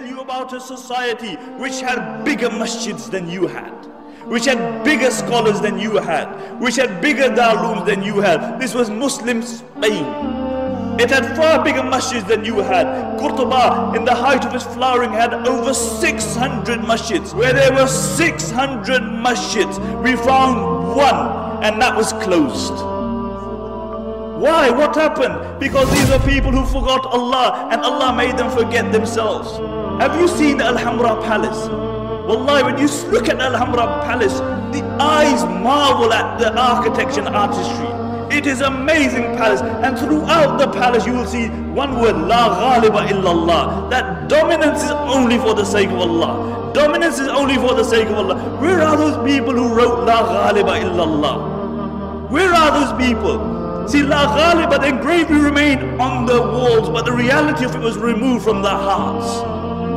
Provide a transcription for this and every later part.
tell you about a society which had bigger masjids than you had, which had bigger scholars than you had, which had bigger Darul Ulooms than you had. This was Muslim Spain. It had far bigger masjids than you had. Qurtuba, in the height of its flowering, had over 600 masjids. Where there were 600 masjids, we found one, and that was closed. Why? What happened? Because these are people who forgot Allah and Allah made them forget themselves. Have you seen the Alhambra Palace? Wallahi, when you look at Alhambra Palace, the eyes marvel at the architecture and artistry. It is amazing palace and throughout the palace you will see one word La ghaliba illallah that dominance is only for the sake of Allah. Dominance is only for the sake of Allah. Where are those people who wrote La ghaliba illallah? Where are those people? See, La Ghaliba, the engraving remained on the walls, but the reality of it was removed from the hearts.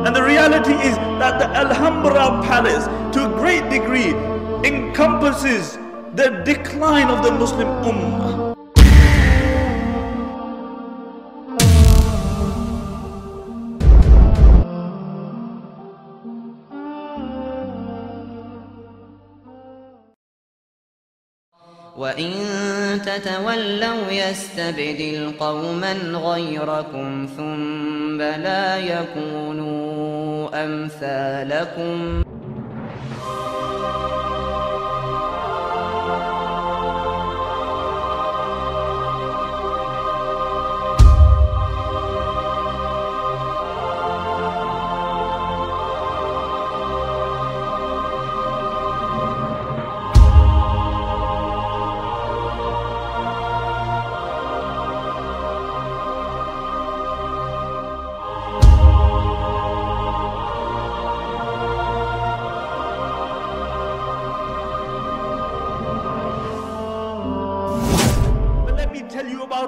And the reality is that the Alhambra Palace, to a great degree, encompasses the decline of the Muslim Ummah. وإن تتولوا يستبدل قوما غيركم ثم لا يكونوا أمثالكم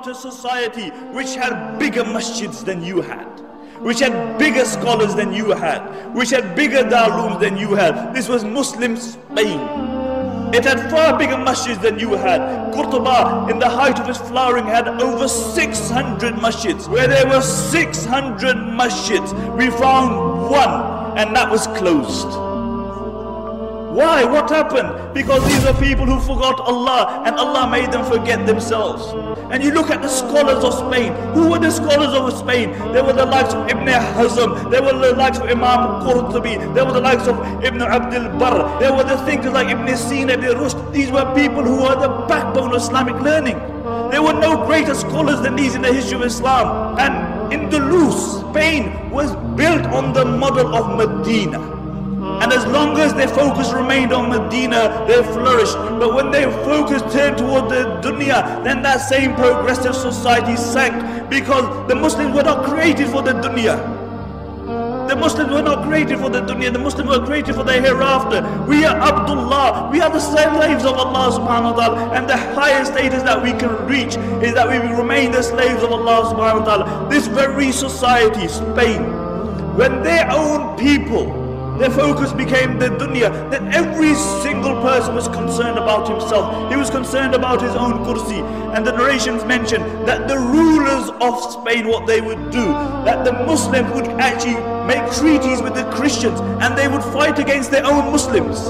a society which had bigger masjids than you had, which had bigger scholars than you had, which had bigger Darul Ulooms than you had. This was Muslim Spain. It had far bigger masjids than you had. Qurtuba, in the height of its flowering, had over 600 masjids. Where there were 600 masjids, we found one, and that was closed. Why? What happened? Because these are people who forgot Allah and Allah made them forget themselves. And you look at the scholars of Spain. Who were the scholars of Spain? There were the likes of Ibn Hazm. There were the likes of Imam Qurtubi. There were the likes of Ibn Abdul Barr. There were the thinkers like Ibn Sina, Ibn Rushd. These were people who were the backbone of Islamic learning. There were no greater scholars than these in the history of Islam. And Andalus, Spain, was built on the model of Medina. And as long as their focus remained on Medina, they flourished. But when their focus turned toward the dunya, then that same progressive society sank because the Muslims were not created for the dunya. The Muslims were not created for the dunya, the Muslims were created for the hereafter. We are Abdullah, we are the slaves of Allah subhanahu wa ta'ala. And the highest status that we can reach is that we remain the slaves of Allah subhanahu wa ta'ala. This very society, Spain, when their own people their focus became the dunya, that every single person was concerned about himself. He was concerned about his own kursi. And the narrations mention that the rulers of Spain, what they would do, that the Muslims would actually make treaties with the Christians and they would fight against their own Muslims.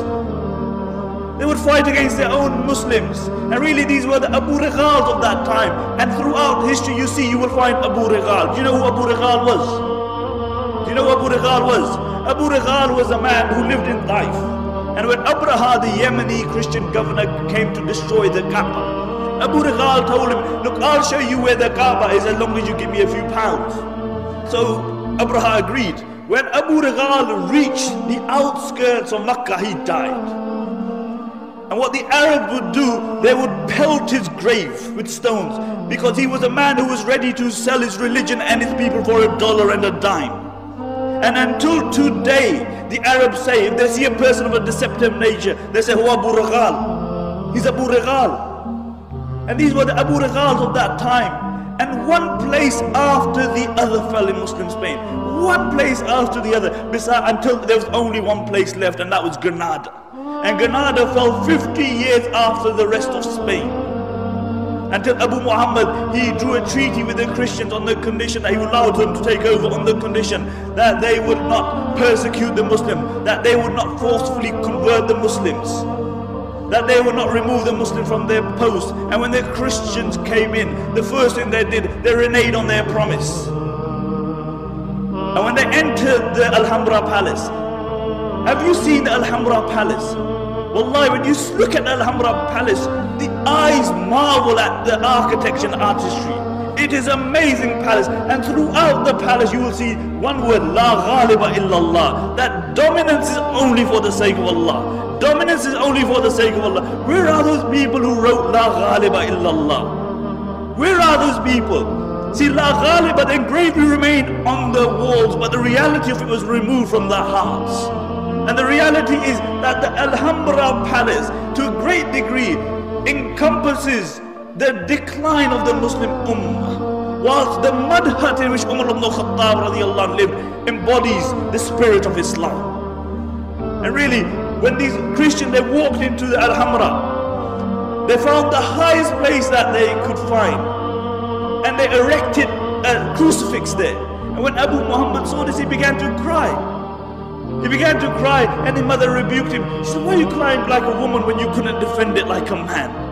They would fight against their own Muslims. And really these were the Abu Righals of that time. And throughout history you see, you will find Abu Righal. Do you know who Abu Righal was? Do you know who Abu Righal was? Abu Righal was a man who lived in Taif. And when Abraha, the Yemeni Christian governor, came to destroy the Kaaba, Abu Righal told him, look, I'll show you where the Kaaba is as long as you give me a few pounds. So Abraha agreed. When Abu Righal reached the outskirts of Makkah, he died. And what the Arabs would do, they would pelt his grave with stones because he was a man who was ready to sell his religion and his people for a dollar and a dime. And until today, the Arabs say, if they see a person of a deceptive nature, they say, Huwa Abu Righal. He's Abu Righal. And these were the Abu Righals of that time. And one place after the other fell in Muslim Spain. One place after the other. Besides, until there was only one place left, and that was Granada. And Granada fell 50 years after the rest of Spain. Until Abu Muhammad he drew a treaty with the Christians on the condition that he allowed them to take over on the condition that they would not persecute the Muslim, that they would not forcefully convert the Muslims, that they would not remove the Muslim from their post. And when the Christians came in, the first thing they did, they reneged on their promise. And when they entered the Alhambra Palace, have you seen the Alhambra Palace? Wallahi, when you look at Alhambra Palace, the eyes marvel at the architecture and artistry. It is amazing palace and throughout the palace you will see one word La ghaliba illallah that dominance is only for the sake of Allah. Dominance is only for the sake of Allah. Where are those people who wrote La ghaliba illallah? Where are those people? See La ghaliba the engraving remained on the walls but the reality of it was removed from the hearts. And the reality is that the Alhambra palace, to a great degree, encompasses the decline of the Muslim Ummah. Whilst the mud hut in which Umar ibn Khattab lived embodies the spirit of Islam. And really, when these Christians they walked into the Alhambra, they found the highest place that they could find. And they erected a crucifix there. And when Abu Muhammad saw this, he began to cry. He began to cry and his mother rebuked him. She said, why are you crying like a woman when you couldn't defend it like a man?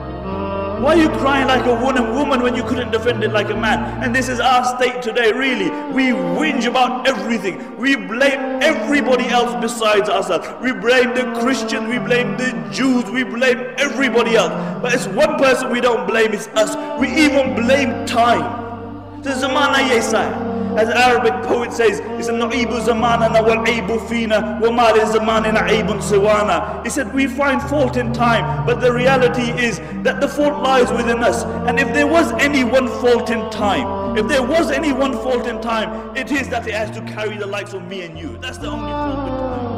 Why are you crying like a woman when you couldn't defend it like a man? And this is our state today, really. We whinge about everything. We blame everybody else besides ourselves. We blame the Christians, we blame the Jews, we blame everybody else. But it's one person we don't blame, it's us. We even blame time. The Zamana Yesaya. As Arabic poet says, it's a na'ibu zamanana wal aibu fina wa ma li zamanina aibun siwana. He said, we find fault in time, but the reality is that the fault lies within us. And if there was any one fault in time, if there was any one fault in time, it is that it has to carry the likes of me and you. That's the only fault with time.